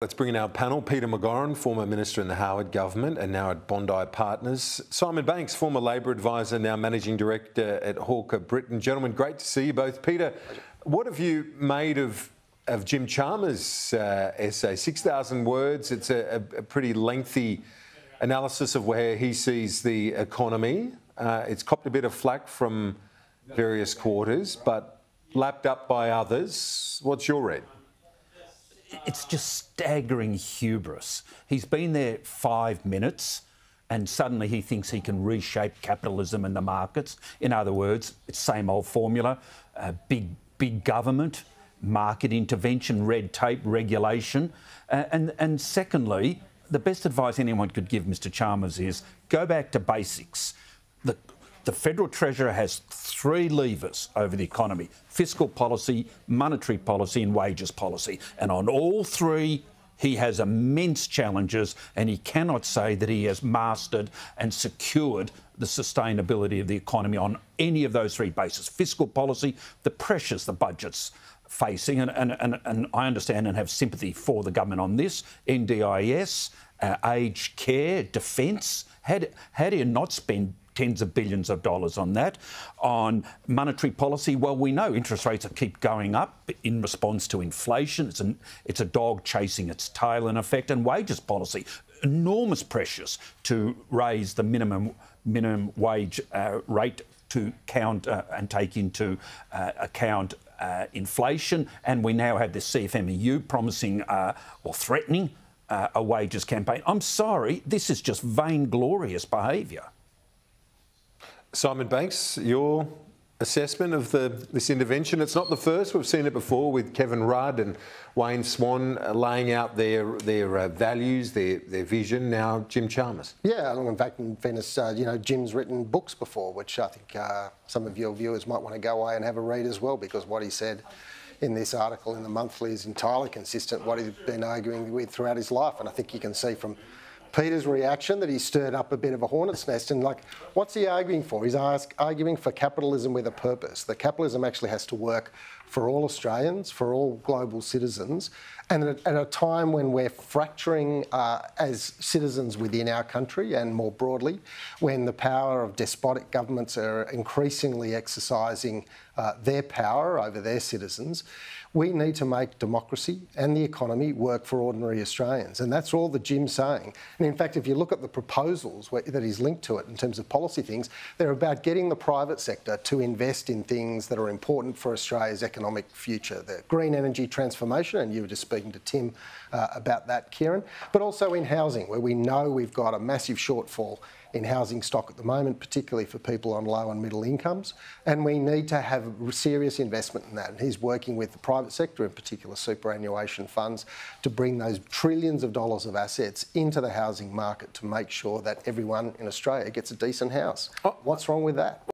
Let's bring in our panel. Peter McGauran, former Minister in the Howard Government and now at Bondi Partners. Simon Banks, former Labor Advisor, now Managing Director at Hawker Britton. Gentlemen, great to see you both. Peter, what have you made of, of Jim Chalmers' uh, essay? 6,000 words. It's a, a, pretty lengthy analysis of where he sees the economy. Uh, it's copped a bit of flack from various quarters, but lapped up by others. What's your read? It's just staggering hubris. He's been there five minutes and suddenly he thinks he can reshape capitalism and the markets. In other words, it's same old formula: uh, big, big government, market intervention, red tape, regulation, uh, and and secondly, the best advice anyone could give Mr. Chalmers is go back to basics. The the Federal Treasurer has three levers over the economy fiscal policy, monetary policy, and wages policy. And on all three, he has immense challenges, and he cannot say that he has mastered and secured the sustainability of the economy on any of those three bases fiscal policy, the pressures the budget's facing, and, and, and, and I understand and have sympathy for the government on this NDIS, uh, aged care, defence. How do you not spend tens of billions of dollars on that. On monetary policy, well, we know interest rates keep going up in response to inflation. It's, an, it's a dog chasing its tail, in effect. And wages policy, enormous pressures to raise the minimum minimum wage uh, rate to count uh, and take into uh, account uh, inflation. And we now have the CFMEU promising uh, or threatening uh, a wages campaign. I'm sorry, this is just vainglorious behaviour. Simon Banks, your assessment of the, this intervention. It's not the first. We've seen it before with Kevin Rudd and Wayne Swan laying out their their uh, values, their their vision. Now Jim Chalmers. Yeah, in fact, in fairness, uh, you know, Jim's written books before, which I think uh, some of your viewers might want to go away and have a read as well, because what he said in this article in the monthly is entirely consistent with what he's been arguing with throughout his life, and I think you can see from Peter's reaction that he stirred up a bit of a hornet's nest. And like, what's he arguing for? He's ask, arguing for capitalism with a purpose. That capitalism actually has to work for all Australians, for all global citizens, and at, a time when we're fracturing uh, as citizens within our country and more broadly, when the power of despotic governments are increasingly exercising uh, their power over their citizens, we need to make democracy and the economy work for ordinary Australians. And that's all that Jim's saying. And in fact, if you look at the proposals that he's linked to it in terms of policy things, they're about getting the private sector to invest in things that are important for Australia's economic future. The green energy transformation, and you were just speaking to Tim uh, about that, Kieran, but also in housing, where we know we've got a massive shortfall in housing stock at the moment, particularly for people on low and middle incomes. And we need to have serious investment in that. And he's working with the private sector, in particular superannuation funds, to bring those trillions of dollars of assets into the housing market to make sure that everyone in Australia gets a decent house. Oh. What's wrong with that?